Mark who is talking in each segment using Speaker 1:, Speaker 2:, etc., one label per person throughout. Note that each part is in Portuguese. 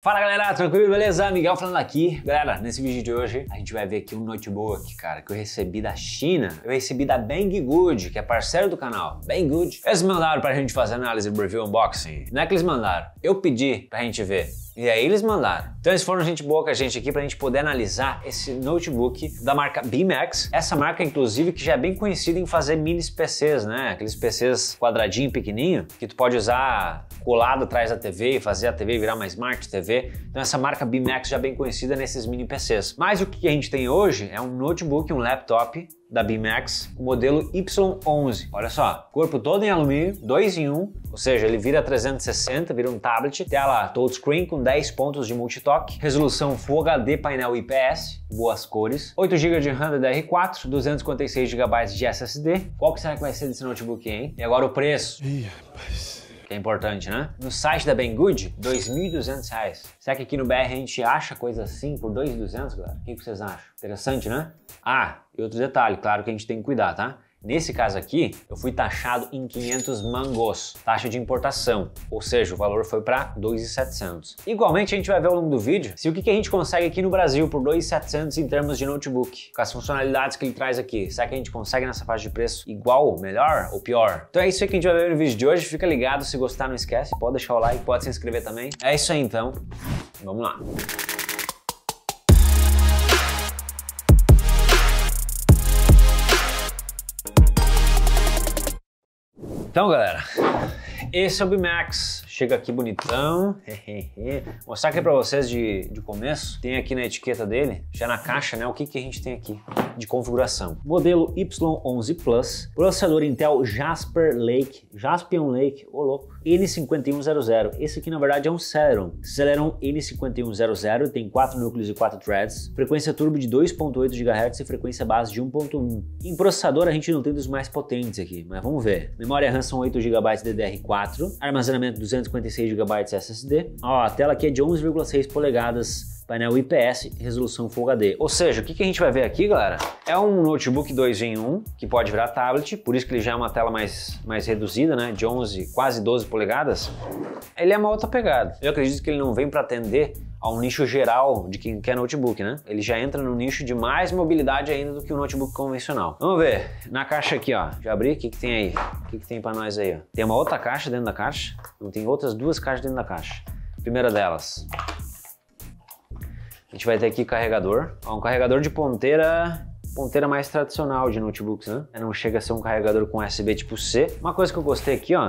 Speaker 1: Fala galera, tranquilo? Beleza? Miguel falando aqui. Galera, nesse vídeo de hoje a gente vai ver aqui um notebook, cara, que eu recebi da China. Eu recebi da Banggood, que é parceiro do canal. Banggood. Eles mandaram pra gente fazer análise, review, unboxing. Não é que eles mandaram, eu pedi pra gente ver. E aí eles mandaram. Então eles foram gente boa com a gente aqui pra gente poder analisar esse notebook da marca BMax. Essa marca, inclusive, que já é bem conhecida em fazer mini PCs, né? Aqueles PCs quadradinho, pequenininho, que tu pode usar colado atrás da TV e fazer a TV virar uma Smart TV. Então essa marca BMax já é bem conhecida nesses mini PCs. Mas o que a gente tem hoje é um notebook, um laptop da BMax, o modelo Y11. Olha só, corpo todo em alumínio, 2 em 1, um, ou seja, ele vira 360, vira um tablet, tela touchscreen com 10 pontos de multitoque, resolução Full HD, painel IPS, boas cores, 8 GB de RAM DDR4, 256 GB de SSD. Qual que será que vai ser desse notebook, hein? E agora o preço. Ih, rapaz que é importante, né? No site da Banggood, R$ 2.200. Será que aqui no BR a gente acha coisa assim por 2.200, galera? O que vocês acham? Interessante, né? Ah, e outro detalhe, claro que a gente tem que cuidar, tá? Nesse caso aqui, eu fui taxado em 500 mangos, taxa de importação, ou seja, o valor foi para 2.700. Igualmente, a gente vai ver ao longo do vídeo se o que a gente consegue aqui no Brasil por 2.700 em termos de notebook, com as funcionalidades que ele traz aqui, será que a gente consegue nessa faixa de preço igual, melhor ou pior? Então é isso aí que a gente vai ver no vídeo de hoje, fica ligado, se gostar não esquece, pode deixar o like, pode se inscrever também. É isso aí então, vamos lá. Então, galera, esse é o BMAX. Chega aqui bonitão. Mostrar aqui pra vocês de, de começo. Tem aqui na etiqueta dele, já na caixa, né? O que, que a gente tem aqui de configuração. Modelo Y11 Plus, processador Intel Jasper Lake, Jaspion Lake, ô oh, louco, N5100. Esse aqui na verdade é um Celeron. Celeron N5100 tem 4 núcleos e 4 threads, frequência turbo de 2.8 GHz e frequência base de 1.1. Em processador a gente não tem dos mais potentes aqui, mas vamos ver. Memória RAM são 8 GB DDR4, armazenamento 200 256 GB SSD. Ó, a tela aqui é de 11,6 polegadas, painel IPS, resolução Full HD. Ou seja, o que, que a gente vai ver aqui, galera? É um notebook 2 em 1, que pode virar tablet, por isso que ele já é uma tela mais, mais reduzida, né? De 11, quase 12 polegadas. Ele é uma outra pegada. Eu acredito que ele não vem para atender a um nicho geral de quem quer notebook, né? Ele já entra no nicho de mais mobilidade ainda do que o notebook convencional. Vamos ver, na caixa aqui, ó, já abri, o que, que tem aí? O que, que tem para nós aí? Ó? Tem uma outra caixa dentro da caixa, não tem outras duas caixas dentro da caixa. Primeira delas, a gente vai ter aqui carregador, ó, um carregador de ponteira ponteira mais tradicional de notebooks, né? Não chega a ser um carregador com USB tipo C. Uma coisa que eu gostei aqui, ó,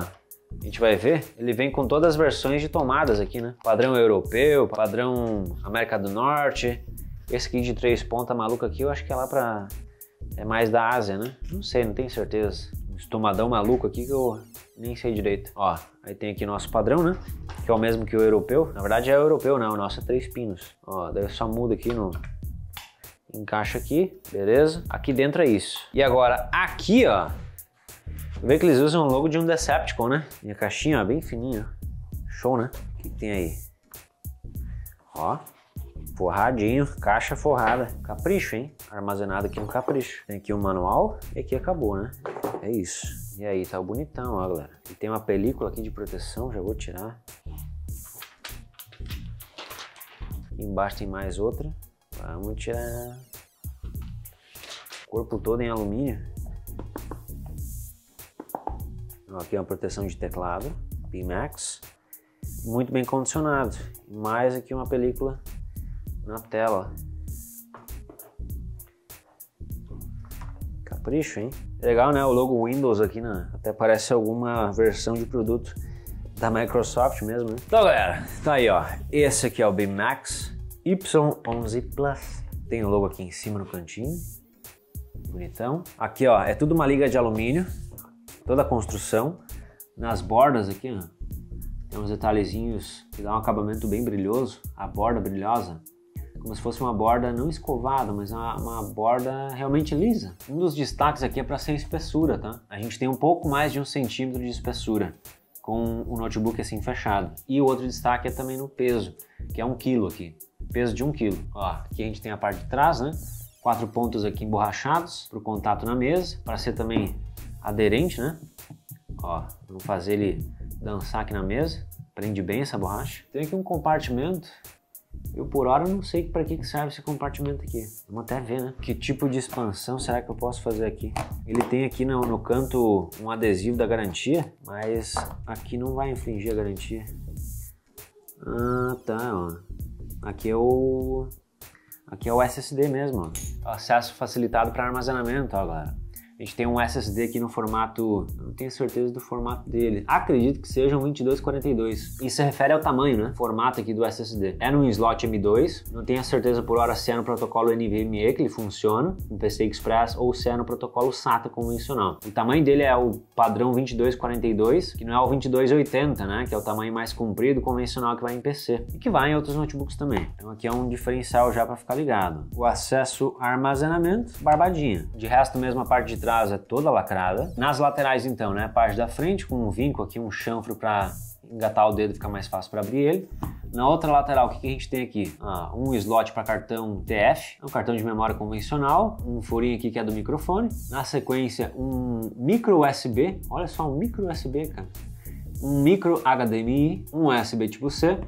Speaker 1: a gente vai ver, ele vem com todas as versões de tomadas aqui, né? Padrão europeu, padrão América do Norte. Esse aqui de três pontas maluco aqui, eu acho que é lá pra... É mais da Ásia, né? Não sei, não tenho certeza. Esse tomadão maluco aqui que eu nem sei direito. Ó, aí tem aqui nosso padrão, né? Que é o mesmo que o europeu. Na verdade é o europeu, não. O nosso é três pinos. Ó, daí só muda aqui no... Encaixa aqui, beleza? Aqui dentro é isso. E agora, aqui, ó, Vê que eles usam o logo de um Decepticon, né? E a caixinha, ó, bem fininha. Show, né? O que, que tem aí? Ó, forradinho, caixa forrada. Capricho, hein? Armazenado aqui no capricho. Tem aqui o um manual e aqui acabou, né? É isso. E aí, tá bonitão, ó, galera. E tem uma película aqui de proteção, já vou tirar. Aqui embaixo tem mais outra. Vamos tirar. Corpo todo em alumínio. Aqui é uma proteção de teclado, Pimax, muito bem condicionado. Mais aqui uma película na tela. Capricho, hein? Legal, né? O logo Windows aqui, né? até parece alguma versão de produto da Microsoft mesmo, né? Então, galera, tá aí, ó. Esse aqui é o Max Y11 Plus. Tem o logo aqui em cima no cantinho. Bonitão. Aqui, ó, é tudo uma liga de alumínio toda a construção. Nas bordas aqui, ó, tem uns detalhezinhos que dá um acabamento bem brilhoso, a borda brilhosa, como se fosse uma borda não escovada, mas uma, uma borda realmente lisa. Um dos destaques aqui é para ser espessura, tá? A gente tem um pouco mais de um centímetro de espessura com o notebook assim fechado. E o outro destaque é também no peso, que é um quilo aqui, peso de um quilo. Ó, aqui a gente tem a parte de trás, né? Quatro pontos aqui emborrachados para o contato na mesa, para ser também aderente, né? Ó, vamos fazer ele dançar aqui na mesa. prende bem essa borracha. Tem aqui um compartimento. Eu por hora não sei para que serve esse compartimento aqui. Vamos até ver, né? Que tipo de expansão será que eu posso fazer aqui? Ele tem aqui no, no canto um adesivo da garantia, mas aqui não vai infringir a garantia. Ah, tá, ó. Aqui é o aqui é o SSD mesmo, ó. Acesso facilitado para armazenamento, ó, galera. A gente tem um SSD aqui no formato, não tenho certeza do formato dele. Acredito que seja um 2242. Isso se refere ao tamanho, né? Formato aqui do SSD. É num slot M2, não tenho certeza por hora se é no protocolo NVMe que ele funciona, no PCI Express, ou se é no protocolo SATA convencional. O tamanho dele é o padrão 2242, que não é o 2280, né? Que é o tamanho mais comprido convencional que vai em PC e que vai em outros notebooks também. Então aqui é um diferencial já para ficar ligado. O acesso a armazenamento, barbadinha. De resto, mesmo a parte de trás é toda lacrada. Nas laterais, então, né, a parte da frente com um vinco aqui, um chanfro para engatar o dedo, ficar mais fácil para abrir ele. Na outra lateral, o que, que a gente tem aqui? Ah, um slot para cartão TF, um cartão de memória convencional, um furinho aqui que é do microfone. Na sequência, um micro USB, olha só, um micro USB, cara. Um micro HDMI, um USB tipo C,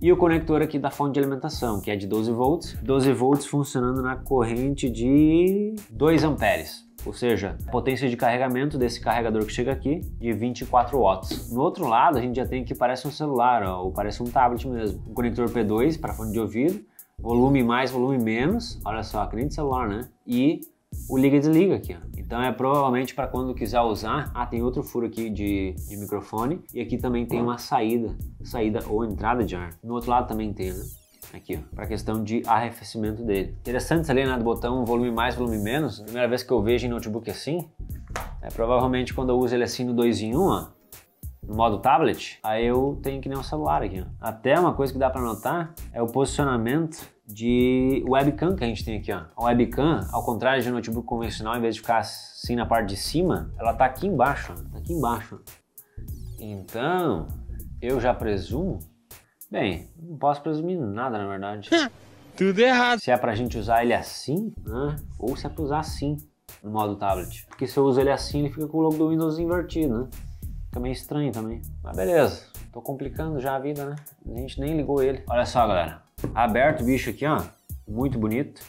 Speaker 1: e o conector aqui da fonte de alimentação, que é de 12 volts, 12 volts funcionando na corrente de 2 amperes ou seja, a potência de carregamento desse carregador que chega aqui de 24 watts. No outro lado, a gente já tem que parece um celular, ó, ou parece um tablet mesmo. Um conector P2 para fone de ouvido, volume mais, volume menos, olha só, que nem de celular, né? E o liga e desliga aqui, ó. Então é provavelmente para quando quiser usar. Ah, tem outro furo aqui de, de microfone e aqui também tem uma saída, saída ou entrada de ar. No outro lado também tem, né? Aqui, para a questão de arrefecimento dele. Interessante ali, né, do botão volume mais, volume menos. Primeira vez que eu vejo em notebook assim, é provavelmente quando eu uso ele assim no 2 em 1, ó, no modo tablet, aí eu tenho que nem um celular aqui. Ó. Até uma coisa que dá para notar é o posicionamento de webcam que a gente tem aqui. Ó. A webcam, ao contrário de um notebook convencional, em vez de ficar assim na parte de cima, ela tá aqui embaixo, ó. tá aqui embaixo. Então, eu já presumo Bem, não posso presumir nada, na verdade.
Speaker 2: Tudo errado.
Speaker 1: Se é pra gente usar ele assim, né? Ou se é pra usar assim, no modo tablet. Porque se eu uso ele assim, ele fica com o logo do Windows invertido, né? Fica meio estranho também. Mas beleza, tô complicando já a vida, né? A gente nem ligou ele. Olha só, galera. Aberto o bicho aqui, ó. Muito bonito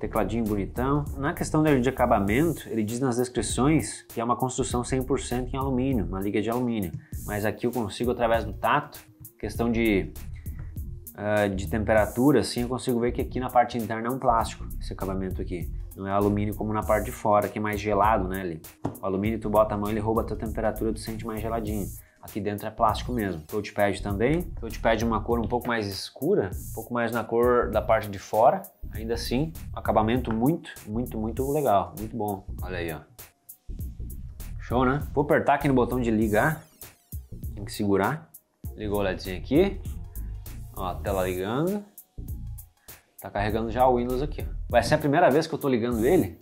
Speaker 1: tecladinho bonitão. Na questão de acabamento, ele diz nas descrições que é uma construção 100% em alumínio, uma liga de alumínio. Mas aqui eu consigo, através do tato, questão de, uh, de temperatura, assim, eu consigo ver que aqui na parte interna é um plástico, esse acabamento aqui. Não é alumínio como na parte de fora, que é mais gelado, né, ali. O alumínio, tu bota a mão, ele rouba a tua temperatura, tu sente mais geladinho. Aqui dentro é plástico mesmo. Touchpad também. Touchpad uma cor um pouco mais escura, um pouco mais na cor da parte de fora. Ainda assim, acabamento muito, muito, muito legal. Muito bom. Olha aí, ó. Show, né? Vou apertar aqui no botão de ligar. Tem que segurar. Ligou o LEDzinho aqui. Ó, tela ligando. Tá carregando já o Windows aqui. Vai ser a primeira vez que eu tô ligando ele.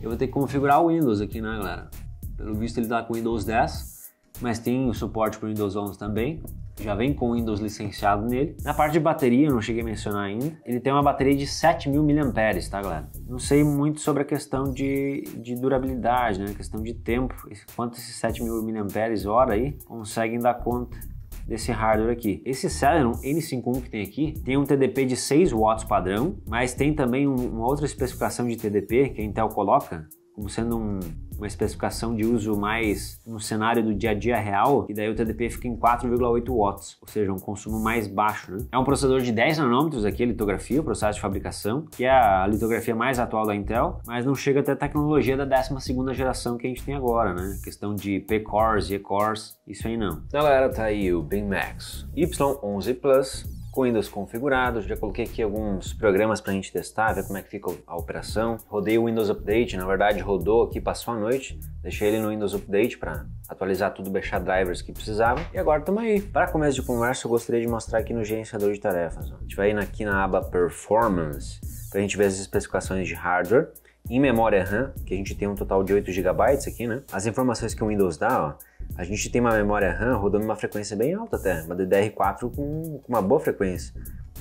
Speaker 1: Eu vou ter que configurar o Windows aqui, né, galera? Pelo visto ele tá com Windows 10, mas tem o suporte para Windows 11 também. Já vem com o Windows licenciado nele. Na parte de bateria, eu não cheguei a mencionar ainda. Ele tem uma bateria de 7000 mAh, tá, galera? Não sei muito sobre a questão de, de durabilidade, né? A questão de tempo. Quanto esses 7000 mAh aí conseguem dar conta desse hardware aqui. Esse Celeron N51 que tem aqui tem um TDP de 6 watts padrão, mas tem também um, uma outra especificação de TDP que a Intel coloca como sendo um, uma especificação de uso mais no cenário do dia a dia real, e daí o TDP fica em 4,8 watts, ou seja, um consumo mais baixo. Né? É um processador de 10 nanômetros aqui, a litografia, o processo de fabricação, que é a litografia mais atual da Intel, mas não chega até a tecnologia da 12 geração que a gente tem agora, né? Questão de P-cores, E-cores, isso aí não.
Speaker 2: Galera, tá aí o Bing Max Y11 Plus com Windows configurado, já coloquei aqui alguns programas para a gente testar, ver como é que fica a operação. Rodei o Windows Update, na verdade rodou aqui, passou a noite, deixei ele no Windows Update para atualizar tudo, baixar drivers que precisava. E agora estamos aí. Para começo de conversa, eu gostaria de mostrar aqui no gerenciador de tarefas. A gente vai ir aqui na aba Performance para a gente ver as especificações de hardware. Em memória RAM, que a gente tem um total de 8 GB aqui, né? As informações que o Windows dá, ó, a gente tem uma memória RAM rodando uma frequência bem alta até, uma DDR4 com, uma boa frequência,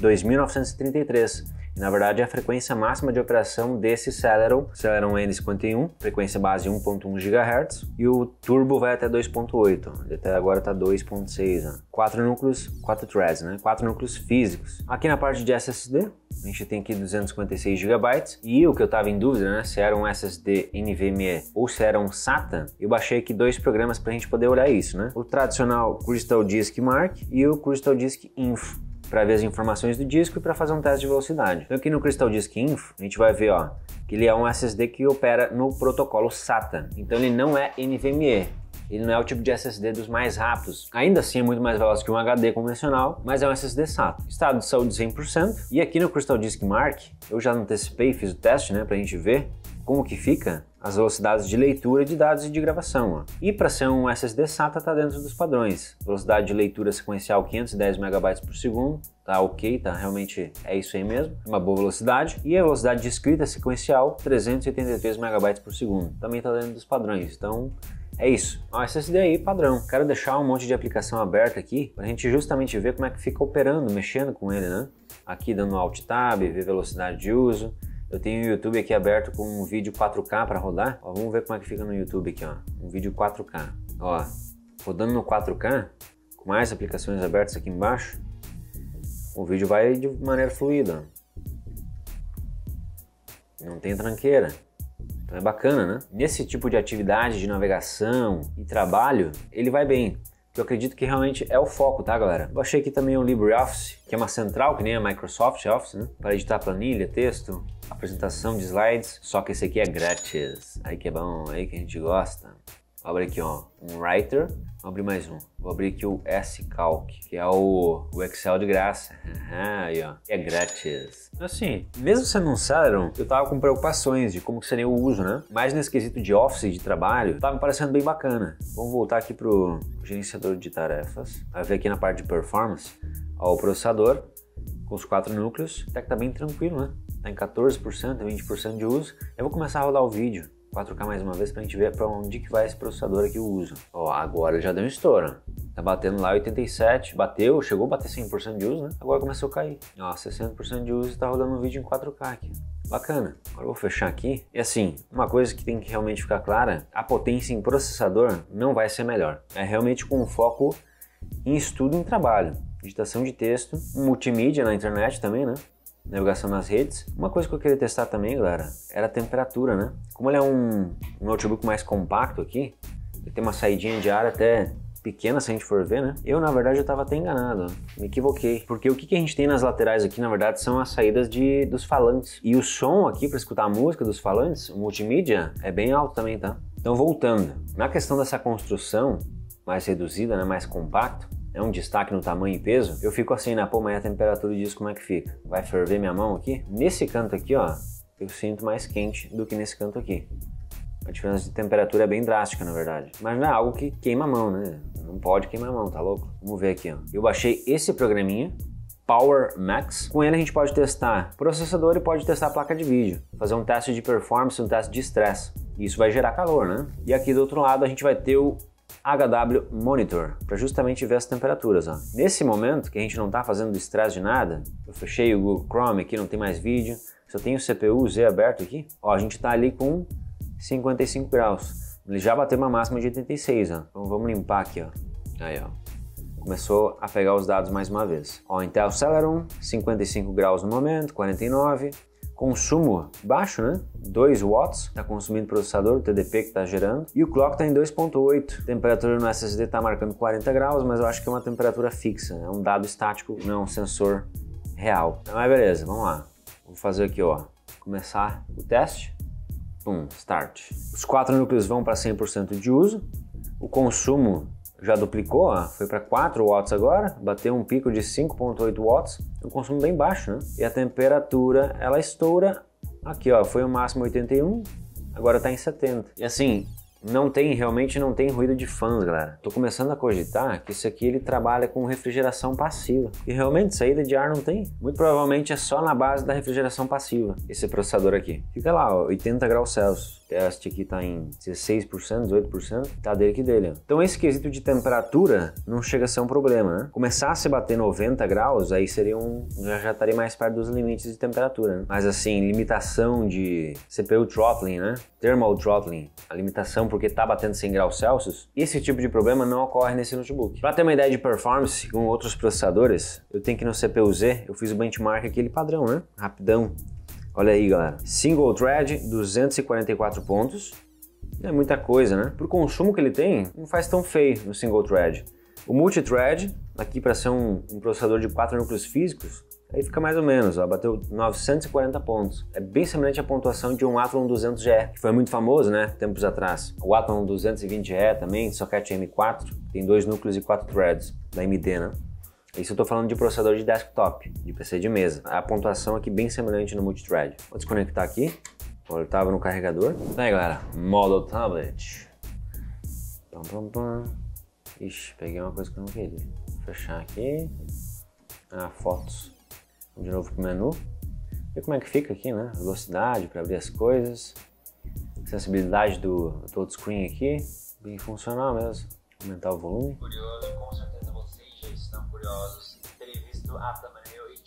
Speaker 2: 2933. E na verdade a frequência máxima de operação desse Celeron, Celeron N51, frequência base 1.1 GHz, e o turbo vai até 2.8, até agora está 2.6. Né? Quatro núcleos, quatro threads, né? Quatro núcleos físicos. Aqui na parte de SSD, a gente tem aqui 256 GB e o que eu estava em dúvida, né, se era um SSD NVMe ou se era um SATA, eu baixei aqui dois programas para a gente poder olhar isso, né? O tradicional Crystal Disk Mark e o Crystal Disk Info para ver as informações do disco e para fazer um teste de velocidade. Então aqui no Crystal Disk Info, a gente vai ver ó, que ele é um SSD que opera no protocolo SATA. Então ele não é NVMe, ele não é o tipo de SSD dos mais rápidos. Ainda assim é muito mais veloz que um HD convencional, mas é um SSD SATA. Estado de saúde 100%. E aqui no Crystal Disk Mark, eu já antecipei e fiz o teste, né, pra gente ver como que fica as velocidades de leitura de dados e de gravação. Ó. E para ser um SSD SATA está dentro dos padrões. Velocidade de leitura sequencial 510 MB por segundo, tá ok, tá realmente é isso aí mesmo, uma boa velocidade. E a velocidade de escrita sequencial 383 MB por segundo, também está dentro dos padrões. Então é isso, ó, SSD aí padrão. Quero deixar um monte de aplicação aberta aqui para a gente justamente ver como é que fica operando, mexendo com ele, né? Aqui dando Alt Tab, ver velocidade de uso. Eu tenho o YouTube aqui aberto com um vídeo 4K para rodar. Ó, vamos ver como é que fica no YouTube aqui, ó. Um vídeo 4K. Ó, rodando no 4K, com mais aplicações abertas aqui embaixo, o vídeo vai de maneira fluida. Não tem tranqueira. É bacana, né? Nesse tipo de atividade de navegação e trabalho, ele vai bem eu acredito que realmente é o foco, tá, galera? Eu achei aqui também o LibreOffice, que é uma central, que nem a Microsoft Office, né? Para editar planilha, texto, apresentação de slides, só que esse aqui é grátis. Aí que é bom, aí que a gente gosta. Abrir aqui, ó, um Writer. Vou abrir mais um. Vou abrir aqui o S-Calc, que é o, o Excel de graça. aí, ó, é grátis. Assim, mesmo um Celeron, eu tava com preocupações de como seria o uso, né? Mas nesse quesito de Office, de trabalho, tava me parecendo bem bacana. Vamos voltar aqui pro gerenciador de tarefas. Vai ver aqui na parte de performance, ó, o processador com os quatro núcleos. Até que tá bem tranquilo, né? Tá em 14%, 20% de uso. Eu vou começar a rodar o vídeo 4K mais uma vez para a gente ver para onde que vai esse processador aqui o uso. Ó, agora já deu um estouro. Tá batendo lá 87, bateu, chegou a bater 100% de uso, né? Agora começou a cair. Ó, 60% de uso e tá rodando um vídeo em 4K aqui. Bacana. Agora eu vou fechar aqui. E assim, uma coisa que tem que realmente ficar clara, a potência em processador não vai ser melhor. É realmente com foco em estudo em trabalho. Digitação de texto, multimídia na internet também, né? Navegação nas redes. Uma coisa que eu queria testar também, galera, era a temperatura, né? Como ele é um, um notebook mais compacto aqui, ele tem uma saidinha de ar até pequena se a gente for ver, né? Eu, na verdade, eu estava até enganado, me equivoquei. Porque o que, que a gente tem nas laterais aqui, na verdade, são as saídas de, dos falantes. E o som aqui, para escutar a música dos falantes, o multimídia, é bem alto também, tá? Então, voltando. Na questão dessa construção mais reduzida, né, mais compacto, é um destaque no tamanho e peso, eu fico assim, né? Pô, mas a temperatura disso como é que fica? Vai ferver minha mão aqui? Nesse canto aqui, ó, eu sinto mais quente do que nesse canto aqui. A diferença de temperatura é bem drástica, na verdade. Mas não é algo que queima a mão, né? Não pode queimar a mão, tá louco? Vamos ver aqui, ó. Eu baixei esse programinha, Power Max. Com ele a gente pode testar processador e pode testar placa de vídeo. Fazer um teste de performance, um teste de estresse. Isso vai gerar calor, né? E aqui do outro lado a gente vai ter o HW Monitor, para justamente ver as temperaturas. Ó. Nesse momento que a gente não está fazendo estresse de nada, eu fechei o Google Chrome aqui, não tem mais vídeo, só tenho o CPU Z aberto aqui, ó, a gente está ali com 55 graus. Ele já bateu uma máxima de 86, ó. então vamos limpar aqui. Ó. Aí, ó. Começou a pegar os dados mais uma vez. Ó, Intel Celeron, 55 graus no momento, 49 consumo baixo, né? 2 watts está consumindo processador, o TDP que está gerando, e o clock está em 2.8. Temperatura no SSD está marcando 40 graus, mas eu acho que é uma temperatura fixa, é um dado estático, não é um sensor real. Então, mas beleza, vamos lá. Vou fazer aqui, ó, começar o teste. Pum, start. Os quatro núcleos vão para 100% de uso. O consumo já duplicou, ó, foi para 4 watts agora, bateu um pico de 5.8 watts, um consumo bem baixo, né? E a temperatura, ela estoura aqui, ó, foi o máximo 81, agora está em 70. E assim, não tem, realmente não tem ruído de fãs, galera. Tô começando a cogitar que isso aqui ele trabalha com refrigeração passiva. E realmente saída de ar não tem. Muito provavelmente é só na base da refrigeração passiva, esse processador aqui. Fica lá, ó, 80 graus Celsius. Teste aqui tá em 16%, 18%, tá dele que dele. Então esse quesito de temperatura não chega a ser um problema, né? Começasse a bater 90 graus, aí seria um, já, estaria mais perto dos limites de temperatura, né? Mas assim, limitação de CPU throttling, né? Thermal throttling, a limitação porque tá batendo 100 graus Celsius, esse tipo de problema não ocorre nesse notebook. Para ter uma ideia de performance com outros processadores, eu tenho que no CPU Z, eu fiz o benchmark aquele padrão, né? Rapidão, Olha aí, galera. Single thread, 244 pontos. É muita coisa, né? Pro consumo que ele tem, não faz tão feio no single thread. O multithread, aqui para ser um, um, processador de 4 núcleos físicos, aí fica mais ou menos, ó, bateu 940 pontos. É bem semelhante à pontuação de um Athlon 200GE, que foi muito famoso, né, tempos atrás. O Athlon 220GE também, socket M4, tem dois núcleos e quatro threads da AMD, né? Isso eu estou falando de processador de desktop, de PC de mesa. A pontuação aqui bem semelhante no multithread. Vou desconectar aqui. Estava no carregador. Aí galera, modo tablet. Pam, pam, pam. Ixi, peguei uma coisa que eu não queria. Vou fechar aqui. Ah, fotos. Vamos de novo pro menu. Ver como é que fica aqui, né? Velocidade para abrir as coisas. Sensibilidade do, touchscreen aqui. Bem funcional mesmo. Aumentar o volume.
Speaker 1: Curioso, com certeza curiosos a thumbnail e.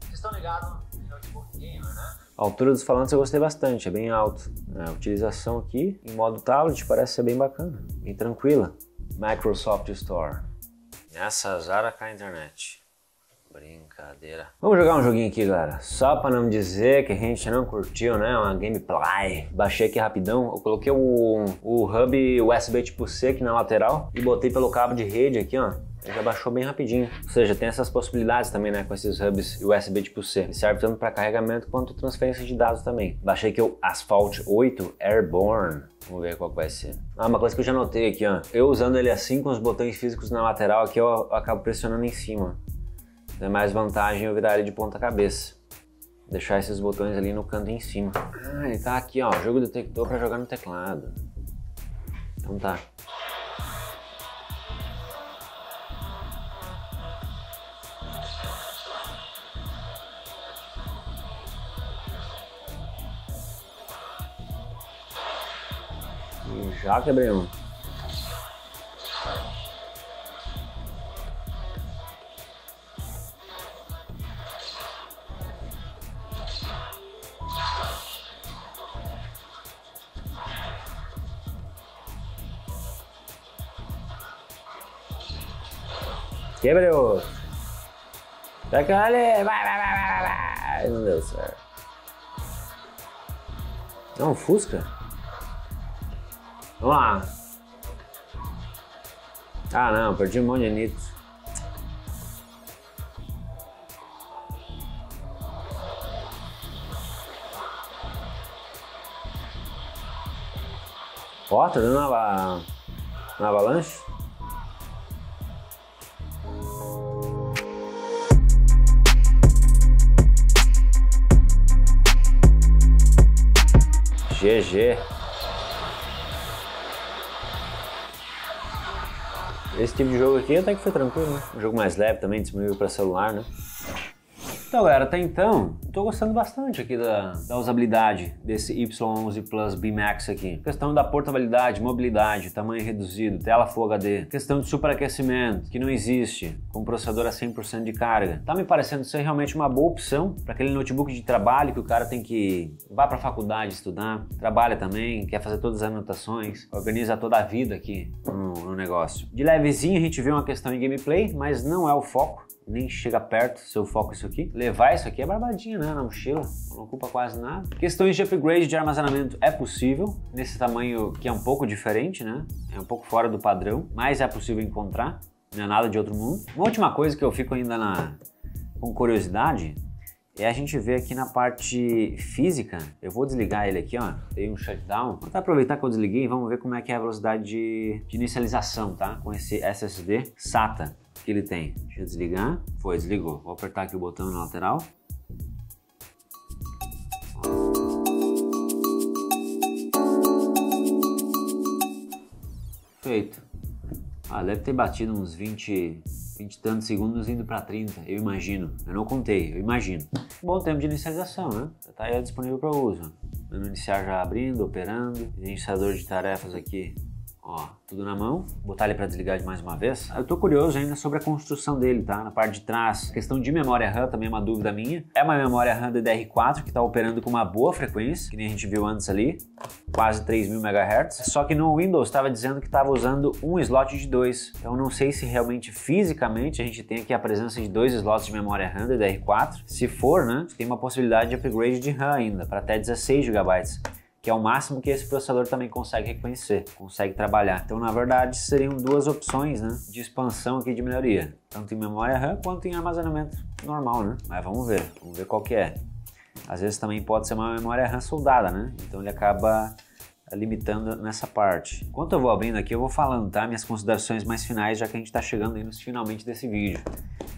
Speaker 1: Vocês estão ligados no notebook gamer, né?
Speaker 2: A altura dos falantes eu gostei bastante, é bem alto. A utilização aqui em modo tablet parece ser bem bacana, bem tranquila. Microsoft Store. Nessa Zara com a internet. Brincadeira. Vamos jogar um joguinho aqui, galera. Só para não dizer que a gente não curtiu, né? Uma gameplay. Baixei aqui rapidão. Eu coloquei o, o hub USB tipo C aqui na lateral e botei pelo cabo de rede aqui, ó já baixou bem rapidinho. Ou seja, tem essas possibilidades também, né, com esses hubs USB tipo C. Ele serve tanto para carregamento quanto transferência de dados também. Baixei aqui o Asphalt 8 Airborne. Vamos ver qual vai ser. Ah, uma coisa que eu já notei aqui, ó. Eu usando ele assim com os botões físicos na lateral aqui, eu acabo pressionando em cima. Tem mais vantagem eu virar ele de ponta cabeça. Deixar esses botões ali no canto em cima. Ah, ele tá aqui, ó. Jogo detector para jogar no teclado. Então tá. Já quebrei um. Quebrei outro. Taca ali, vai, vai, vai, vai, vai. Não deu certo. Não, Fusca? Vamos lá. Ah não, perdi um monte de nitro. Ó, tá dando uma, uma avalanche? GG. Esse tipo de jogo aqui até que foi tranquilo, né? Um jogo mais leve também, disponível para celular, né? Então, galera, até então, estou gostando bastante aqui da, da, usabilidade desse Y11 Plus B Max aqui. Questão da portabilidade, mobilidade, tamanho reduzido, tela Full HD, questão de superaquecimento, que não existe, com processador a 100% de carga. Tá me parecendo ser realmente uma boa opção para aquele notebook de trabalho que o cara tem que vá para a faculdade estudar, trabalha também, quer fazer todas as anotações, organiza toda a vida aqui no, no negócio. De levezinho a gente vê uma questão em gameplay, mas não é o foco nem chega perto seu foco isso aqui. Levar isso aqui é barbadinho, né? Na mochila, não ocupa quase nada. Questões de upgrade de armazenamento é possível, nesse tamanho que é um pouco diferente, né? É um pouco fora do padrão, mas é possível encontrar, não é nada de outro mundo. Uma última coisa que eu fico ainda na com curiosidade é a gente ver aqui na parte física, eu vou desligar ele aqui, ó, dei um shutdown. Vou até aproveitar que eu desliguei e vamos ver como é que é a velocidade de, de inicialização, tá? Com esse SSD SATA que ele tem. Deixa eu desligar. Foi, desligou. Vou apertar aqui o botão na lateral. Feito. Ah, deve ter batido uns 20, 20 e tantos segundos indo para 30, eu imagino. Eu não contei, eu imagino. Bom tempo de inicialização, né? Já tá aí disponível para uso. Menu iniciar já abrindo, operando. Iniciador de tarefas aqui Ó, tudo na mão. Vou botar ele para desligar de mais uma vez. Eu tô curioso ainda sobre a construção dele, tá? Na parte de trás. Questão de memória RAM também é uma dúvida minha. É uma memória RAM DDR4 que está operando com uma boa frequência, que nem a gente viu antes ali, quase 3000 MHz. Só que no Windows estava dizendo que estava usando um slot de dois. Então não sei se realmente fisicamente a gente tem aqui a presença de dois slots de memória RAM DDR4. Se for, né, tem uma possibilidade de upgrade de RAM ainda para até 16 GB que é o máximo que esse processador também consegue reconhecer, consegue trabalhar. Então, na verdade, seriam duas opções né, de expansão aqui de melhoria, tanto em memória RAM quanto em armazenamento normal, né? Mas vamos ver, vamos ver qual que é. Às vezes também pode ser uma memória RAM soldada, né? Então ele acaba limitando nessa parte. Enquanto eu vou abrindo aqui, eu vou falando, tá? Minhas considerações mais finais, já que a gente está chegando aí nos finalmente desse vídeo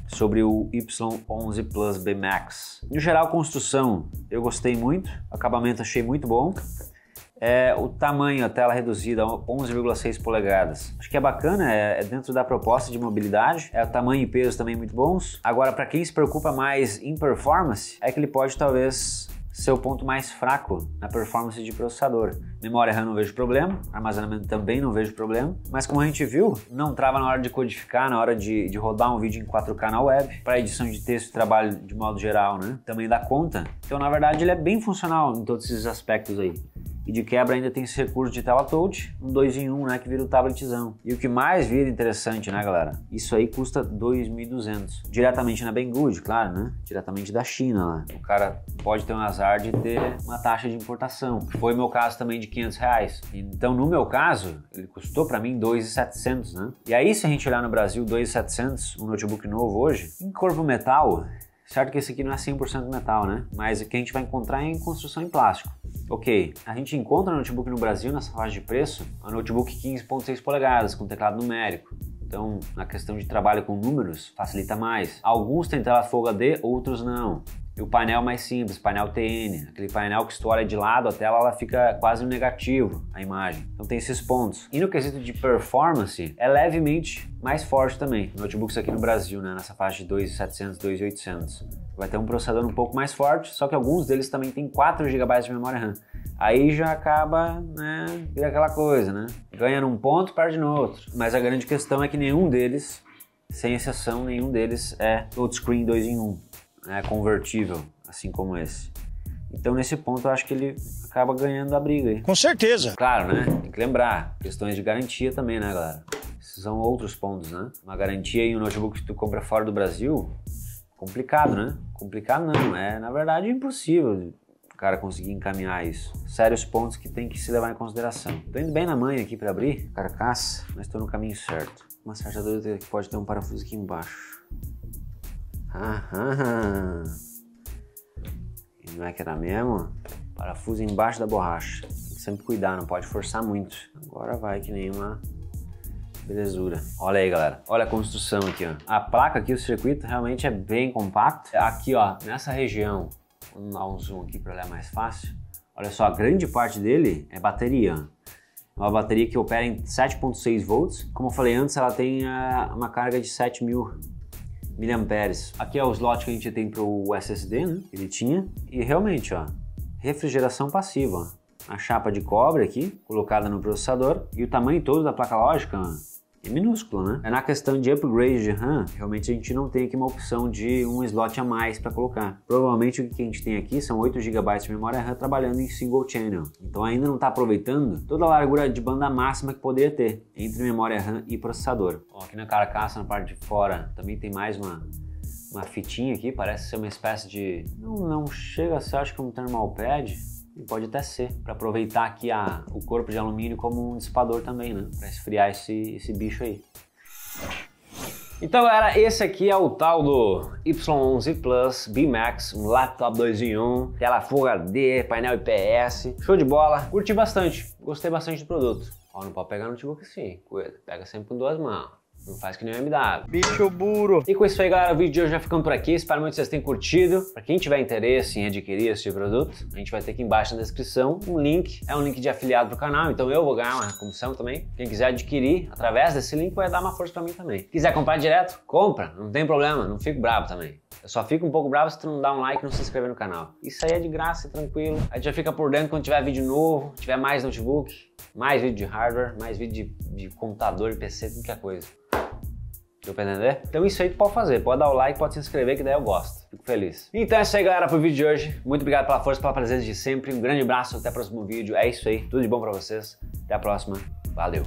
Speaker 2: sobre o Y11 Plus B Max. No geral, construção eu gostei muito, acabamento achei muito bom. É, o tamanho, a tela reduzida a 11,6 polegadas. Acho que é bacana, é, é, dentro da proposta de mobilidade. É o tamanho e peso também muito bons. Agora, para quem se preocupa mais em performance, é que ele pode talvez ser o ponto mais fraco na performance de processador. Memória RAM não vejo problema, armazenamento também não vejo problema, mas como a gente viu, não trava na hora de codificar, na hora de, de rodar um vídeo em 4K na web, para edição de texto e trabalho de modo geral, né? Também dá conta. Então, na verdade, ele é bem funcional em todos esses aspectos aí. E de quebra ainda tem esse recurso de tela touch, um 2 em 1, um, né, que vira o tabletzão. E o que mais vira interessante, né, galera? Isso aí custa 2.200. Diretamente na Banggood, claro, né? Diretamente da China lá. O cara pode ter um azar de ter uma taxa de importação. Foi meu caso também de 500 reais. Então, no meu caso, ele custou para mim 2.700, né? E aí, se a gente olhar no Brasil, 2.700, um notebook novo hoje, em corpo metal, certo que esse aqui não é 100% metal, né? Mas o que a gente vai encontrar é em construção em plástico. Ok, a gente encontra notebook no Brasil nessa faixa de preço, a notebook 15.6 polegadas com teclado numérico. Então, na questão de trabalho com números, facilita mais. Alguns têm tela Full HD, outros não. E o painel mais simples, painel TN, aquele painel que olha de lado, a tela ela fica quase no negativo, a imagem. Então tem esses pontos. E no quesito de performance, é levemente mais forte também. Notebooks aqui no Brasil, né, nessa faixa de 2.700, 2.800. Vai ter um processador um pouco mais forte, só que alguns deles também tem 4 GB de memória RAM. Aí já acaba, né, vira aquela coisa, né? Ganha num ponto, perde no outro. Mas a grande questão é que nenhum deles, sem exceção, nenhum deles é touchscreen 2 em 1 né, convertível, assim como esse. Então, nesse ponto, eu acho que ele acaba ganhando a briga aí.
Speaker 3: Com certeza.
Speaker 2: Claro, né? Tem que lembrar, questões de garantia também, né, galera? Esses são outros pontos, né? Uma garantia em um notebook que tu compra fora do Brasil, complicado, né? Complicado não, é, na verdade, impossível o cara conseguir encaminhar isso. Sérios pontos que tem que se levar em consideração. Tô indo bem na manha aqui para abrir carcaça, mas estou no caminho certo. Uma certa dúvida que pode ter um parafuso aqui embaixo. E não é que era mesmo? Parafuso embaixo da borracha. Tem que sempre cuidar, não pode forçar muito. Agora vai que nem uma belezura. Olha aí, galera. Olha a construção aqui, ó. A placa aqui, o circuito, realmente é bem compacto. Aqui, ó, nessa região, vamos dar um zoom aqui para olhar mais fácil. Olha só, a grande parte dele é bateria. É uma bateria que opera em 7.6 volts. Como eu falei antes, ela tem uh, uma carga de 7000 miliamperes. Aqui é o slot que a gente tem para o SSD, né? Ele tinha. E realmente, ó, refrigeração passiva. A chapa de cobre aqui, colocada no processador. E o tamanho todo da placa lógica, é minúsculo, né? É na questão de upgrade de RAM, realmente a gente não tem aqui uma opção de um slot a mais para colocar. Provavelmente o que a gente tem aqui são 8 GB de memória RAM trabalhando em single channel. Então ainda não está aproveitando toda a largura de banda máxima que poderia ter entre memória RAM e processador. Ó, aqui na carcaça, na parte de fora, também tem mais uma uma fitinha aqui, parece ser uma espécie de... Não, não chega a ser, acho que um thermal pad, e pode até ser, para aproveitar aqui a, o corpo de alumínio como um dissipador também, né? Para esfriar esse, esse bicho aí. Então galera, esse aqui é o tal do Y11 Plus B-Max, um laptop 2 em 1, tela Full HD, painel IPS, show de bola, curti bastante, gostei bastante do produto. Ó, não pode pegar no notebook assim, cuida, pega sempre com duas mãos. Não faz que nem o MW.
Speaker 3: Bicho burro.
Speaker 2: E com isso aí, galera, o vídeo de hoje já ficando por aqui. Espero muito que vocês tenham curtido. Para quem tiver interesse em adquirir esse produto, a gente vai ter aqui embaixo na descrição um link. É um link de afiliado pro canal, então eu vou ganhar uma comissão também. Quem quiser adquirir através desse link vai dar uma força para mim também. Quiser comprar direto, compra. Não tem problema, não fico bravo também.
Speaker 1: Eu só fico um pouco bravo se tu não dá um like e não se inscrever no canal. Isso aí é de graça e tranquilo. A gente já fica por dentro quando tiver vídeo novo, tiver mais notebook, mais vídeo de hardware, mais vídeo de, de computador e PC, qualquer coisa. Deu pra entender? Então isso aí tu pode fazer, pode dar o like, pode se inscrever, que daí eu gosto. Fico feliz. Então é isso aí, galera, pro vídeo de hoje. Muito obrigado pela força, pela presença de sempre. Um grande abraço, até o próximo vídeo. É isso aí, tudo de bom pra vocês. Até a próxima. Valeu!